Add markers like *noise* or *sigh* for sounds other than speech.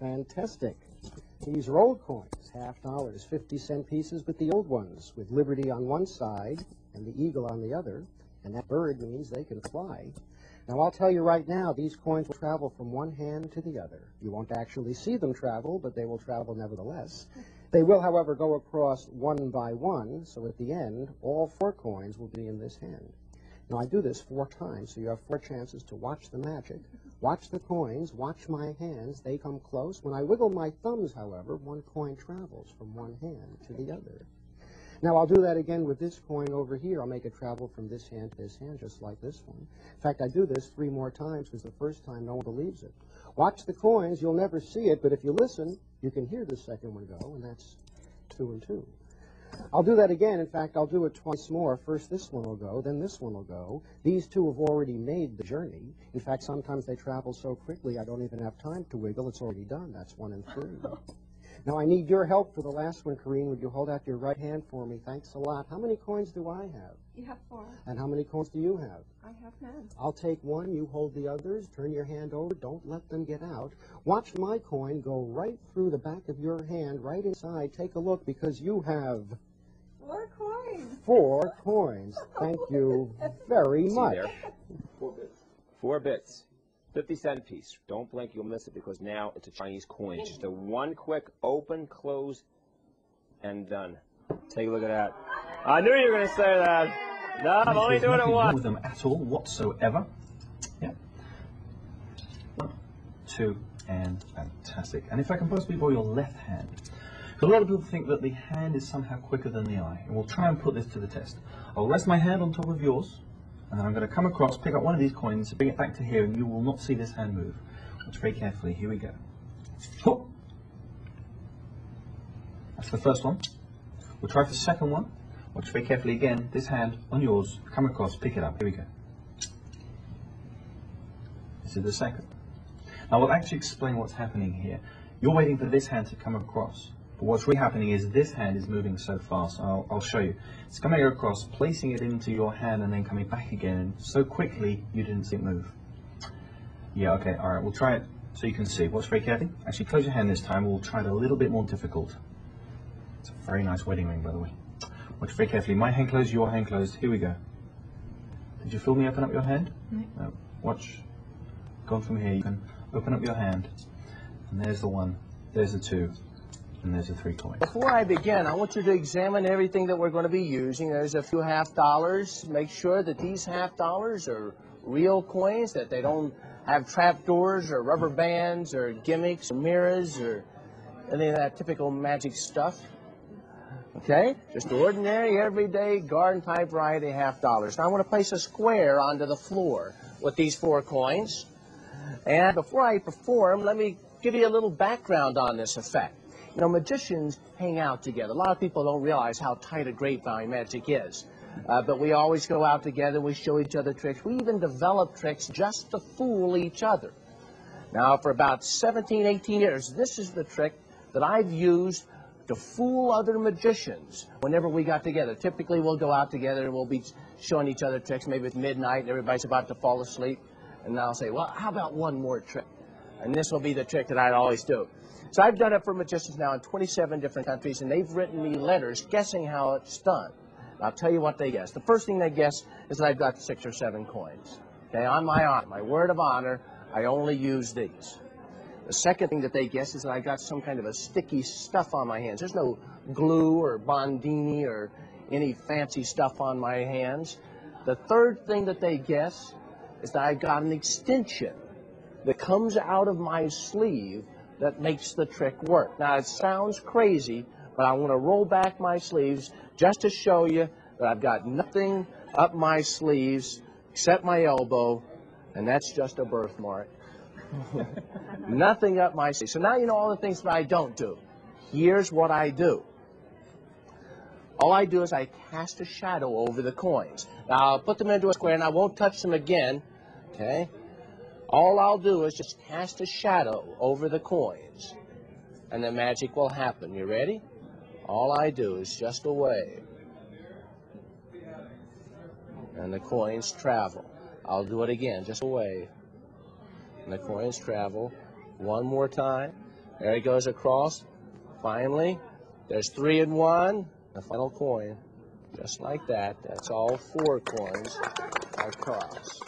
Fantastic. These old coins, half dollars, 50 cent pieces with the old ones, with Liberty on one side and the eagle on the other. And that bird means they can fly. Now, I'll tell you right now, these coins will travel from one hand to the other. You won't actually see them travel, but they will travel nevertheless. They will, however, go across one by one, so at the end, all four coins will be in this hand. Now, I do this four times, so you have four chances to watch the magic, watch the coins, watch my hands. They come close. When I wiggle my thumbs, however, one coin travels from one hand to the other. Now, I'll do that again with this coin over here. I'll make it travel from this hand to this hand, just like this one. In fact, I do this three more times because the first time no one believes it. Watch the coins. You'll never see it, but if you listen, you can hear the second one go, and that's two and two. I'll do that again. In fact, I'll do it twice more. First this one will go, then this one will go. These two have already made the journey. In fact, sometimes they travel so quickly I don't even have time to wiggle. It's already done. That's one and three. *laughs* Now, I need your help for the last one, Corrine. Would you hold out your right hand for me? Thanks a lot. How many coins do I have? You have four. And how many coins do you have? I have none. I'll take one, you hold the others, turn your hand over, don't let them get out. Watch my coin go right through the back of your hand, right inside. Take a look because you have Four coins. four coins. Thank you *laughs* very much. Four bits. Four bits. 50 cent piece. Don't blink, you'll miss it because now it's a Chinese coin. Just a one quick open, close, and done. Take a look at that. I knew you were going to say that. No, I'm only doing it once. with them at all whatsoever. Yeah. One, two, and fantastic. And if I can possibly borrow your left hand. Because a lot of people think that the hand is somehow quicker than the eye. And we'll try and put this to the test. I'll rest my hand on top of yours, and then I'm going to come across, pick up one of these coins, bring it back to here, and you will not see this hand move. Watch very carefully. Here we go. That's the first one. We'll try for the second one. Watch very carefully again. This hand on yours. Come across. Pick it up. Here we go. This is the second. Now we'll actually explain what's happening here. You're waiting for this hand to come across. What's really happening is this hand is moving so fast. I'll, I'll show you. It's coming across, placing it into your hand, and then coming back again so quickly you didn't see it move. Yeah, okay, all right. We'll try it so you can see. Watch very carefully. Actually, close your hand this time. We'll try it a little bit more difficult. It's a very nice wedding ring, by the way. Watch very carefully. My hand closed, your hand closed. Here we go. Did you feel me open up your hand? No. Watch. Gone from here. You can open up your hand. And there's the one. There's the two. And there's the three. Before I begin, I want you to examine everything that we're going to be using. There's a few half dollars. Make sure that these half dollars are real coins, that they don't have trapdoors or rubber bands or gimmicks or mirrors or any of that typical magic stuff. Okay? Just ordinary, everyday, garden type variety half dollars. Now I want to place a square onto the floor with these four coins. And before I perform, let me give you a little background on this effect. You know, magicians hang out together. A lot of people don't realize how tight a grapevine magic is. Uh, but we always go out together, we show each other tricks. We even develop tricks just to fool each other. Now, for about 17, 18 years, this is the trick that I've used to fool other magicians whenever we got together. Typically, we'll go out together and we'll be showing each other tricks. Maybe it's midnight and everybody's about to fall asleep. And I'll say, well, how about one more trick? And this will be the trick that I'd always do. So I've done it for magicians now in 27 different countries, and they've written me letters guessing how it's done. I'll tell you what they guess. The first thing they guess is that I've got six or seven coins. Okay, on my honor, my word of honor, I only use these. The second thing that they guess is that I got some kind of a sticky stuff on my hands. There's no glue or bondini or any fancy stuff on my hands. The third thing that they guess is that I got an extension that comes out of my sleeve that makes the trick work. Now it sounds crazy, but I want to roll back my sleeves just to show you that I've got nothing up my sleeves except my elbow, and that's just a birthmark. *laughs* nothing up my sleeve. So now you know all the things that I don't do. Here's what I do. All I do is I cast a shadow over the coins. Now I'll put them into a square and I won't touch them again. Okay? All I'll do is just cast a shadow over the coins. And the magic will happen. You ready? All I do is just a wave. And the coins travel. I'll do it again, just a wave. And the coins travel one more time. There he goes across. Finally, there's three and one. The final coin. Just like that. That's all four coins across.